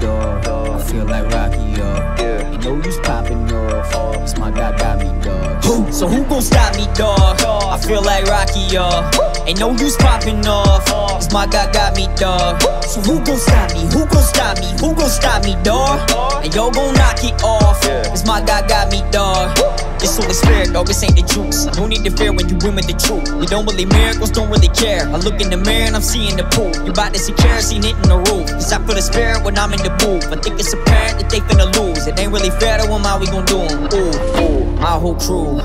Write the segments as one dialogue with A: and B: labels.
A: dog. I feel like Rocky, y'all.
B: Yeah.
A: Ain't no use popping off. Cause my God got me, dog.
C: Who? So who gon' stop me, dog? I feel like Rocky, y'all. Ain't no use popping off. Cause my God got me, dog. So who gon' stop me? Who gon' stop me? Who gon' stop me, dog? And yo gon' knock it off. Cause my God got me, dog. It's Holy Spirit, dog, this ain't the juice. No need to fear when you win with the truth. You don't believe miracles, don't really care. I look in the mirror and I'm seeing the proof. You about to see kerosene hitting the roof. Cause I feel the spirit when I'm in the booth. I think it's apparent that they finna lose. It ain't really fair to them, how we gon' do 'em. Ooh, ooh, my whole crew.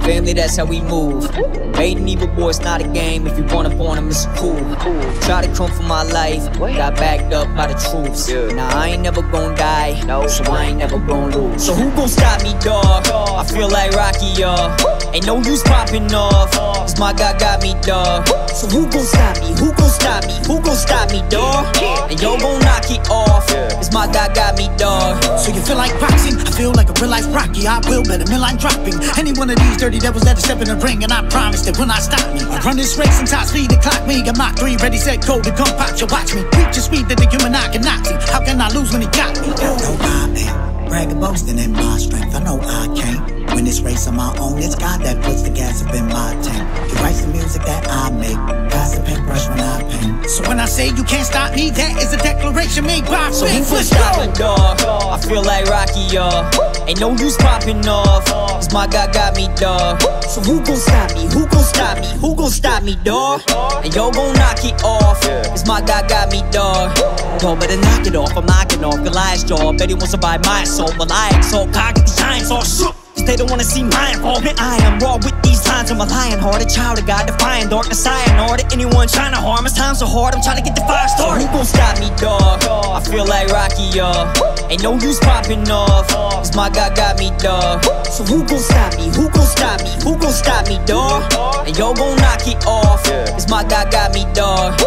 C: Family, that's how we move. Made an evil boy, it's not a game. If you wanna born him, it's cool. Try to come for my life, got backed up by the troops. Now I ain't never gon' die, so I ain't never gon' lose. So who gon' stop me, dog? I feel like Rocky, y'all. Ain't no use popping off, cause my God got me, dog. So who gon' stop me? Who gon' stop me? Who gon' stop me, dog? And yo gon' knock it off, my God got me, dog.
D: So you feel like boxing? I feel like a real life Rocky. I will bet a million dropping. Any one of these dirty devils that step in the ring, and I promise they will not stop me. I run this race and top speed to clock me. Got Mach 3 ready, set, go to come pop. You watch me. Reach the speed that the human eye cannot see. How can I lose when he got me?
E: No, I ain't bragging, boasting in my strength. I know I can't win this race on my own. It's God that puts the gas up in my tank. He writes the music that I make. God's the paintbrush when I.
D: So when I say you can't stop me, that is a declaration made by
C: So who
D: faith.
C: gon' stop me, dog? I feel like Rocky, y'all. Ain't no use popping off, cause my God got me, dog. So who gon' stop me? Who gon' stop me? Who gon' stop me, dog? And yo gon' knock it off, cause my God got me, dog. Yo, better knock it off, I'm knocking off Goliath's jaw. Bet he wants to buy my soul, but I ain't so cocky, the giants all shook. Cause they don't wanna see my involvement. I am raw with times. I'm a lion hearted child of God, defying darkness. I ignore to anyone trying to harm us. Times so hard, I'm trying to get the fire started. Who gon' stop me, dog? I feel like Rocky, y'all. Ain't no use popping off, cause my God got me, dog. So who gon' stop me? Who gon' stop me? Who gon' stop me, dog? And yo gon' knock it off, cause my God got me, dog.